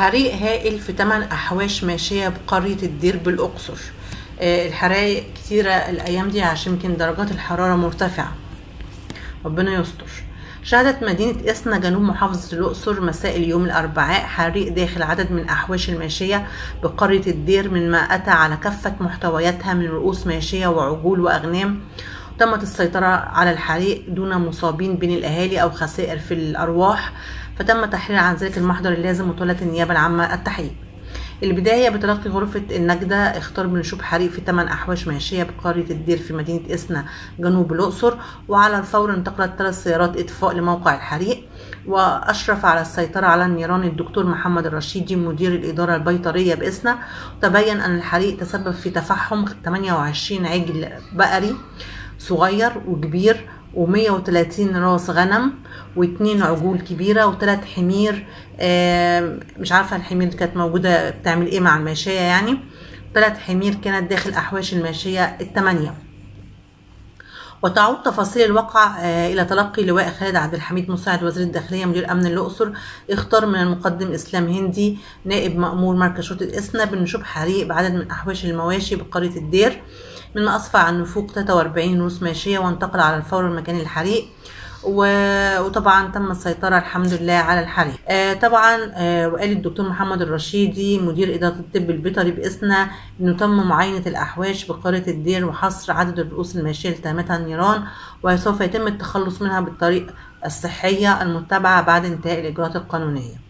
حريق هائل في 8 أحواش ماشية بقرية الدير بالأقصر. آه، الحرايق كتيرة الأيام دي عشان يمكن درجات الحرارة مرتفعة. ربنا يستر. شهدت مدينة إسنا جنوب محافظة الأقصر مساء اليوم الأربعاء حريق داخل عدد من أحواش الماشية بقرية الدير من ما أتى على كافة محتوياتها من رؤوس ماشية وعجول وأغنام. تمت السيطرة على الحريق دون مصابين بين الأهالي أو خسائر في الأرواح. فتم تحرير عن ذلك المحضر اللازم وتولت النيابة العامة التحقيق البداية بتلقي غرفة النجدة اختار بنشوب حريق في 8 أحواش ماشية بقرية الدير في مدينة إسنا جنوب الأقصر وعلى الفور انتقلت ثلاث سيارات إطفاء لموقع الحريق وأشرف على السيطرة على النيران الدكتور محمد الرشيدي مدير الإدارة البيطرية بإسنا وتبين أن الحريق تسبب في تفحم 28 عجل بقري صغير وكبير و130 راس غنم واتنين عجول كبيرة وتلات حمير مش عارفة الحمير دي كانت موجودة بتعمل إيه مع الماشية يعني. تلات حمير كانت داخل أحواش الماشية التمانية. وتعود تفاصيل الواقع إلى تلقي لواء خالد عبد الحميد مساعد وزير الداخلية مدير امن الأقصر اختار من المقدم إسلام هندي نائب مأمور مركز شرطه اسنا بنشوب حريق بعدد من أحواش المواشي بقرية الدير. مما اسفر عن نفوق 43 روس ماشية وانتقل على الفور لمكان الحريق. وطبعا تم السيطرة الحمد لله على الحريق. آه طبعا آه وقال الدكتور محمد الرشيدي مدير إدارة الطب البيطري بإسنا إنه تم معاينة الأحواش بقرية الدير وحصر عدد الرؤوس الماشية لتهمتها النيران وسوف يتم التخلص منها بالطريق الصحية المتبعة بعد انتهاء الإجراءات القانونية.